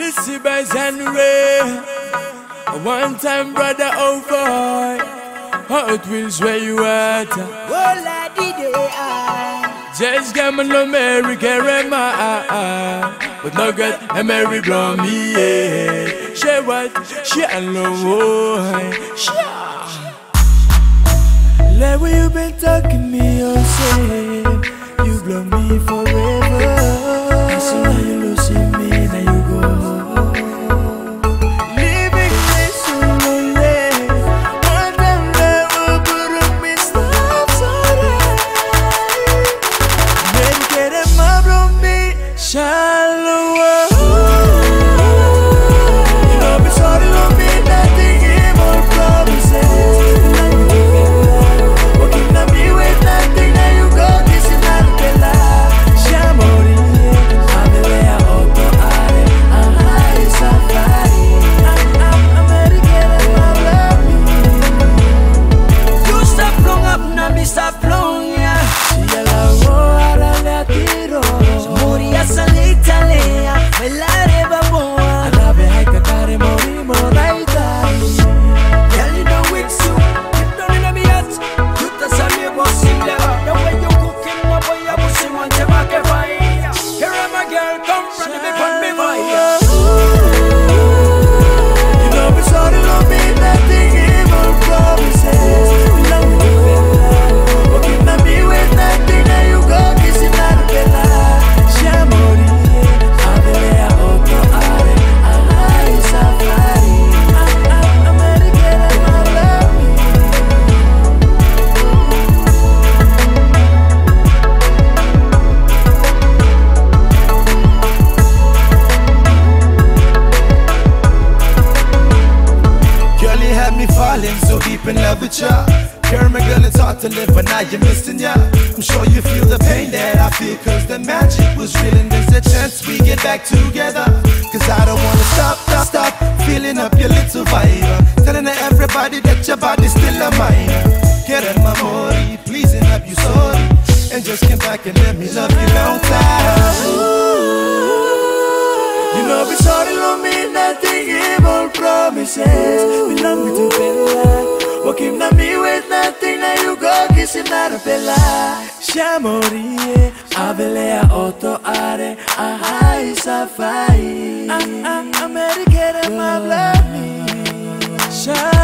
This is by January. One time, brother, oh boy. Hotwills where you eh? at? Hola, did eh? Just got my no Mary, carry my eh? But no good, and Mary blow me, yeah. She what? She alone, she Let what you been talking me, oh, say. You blow me for it. Me falling so deep in love with ya. Girl, my girl, it's hard to live, but now you're missing ya. I'm sure you feel the pain that I feel, cause the magic was real, and there's a chance we get back together. Cause I don't wanna stop, stop, stop feeling up your little vibe. Telling everybody that your body's still a mine. Get in my body, pleasing up you sorry. And just come back and let me love you long time. You know it's all nothing evil promises. We love me to be bella Walking na me with nothing na you go kissing na bella Shamorie Avelea oto are Ahai safai ah, ah, Amerikere ma blami Shamorie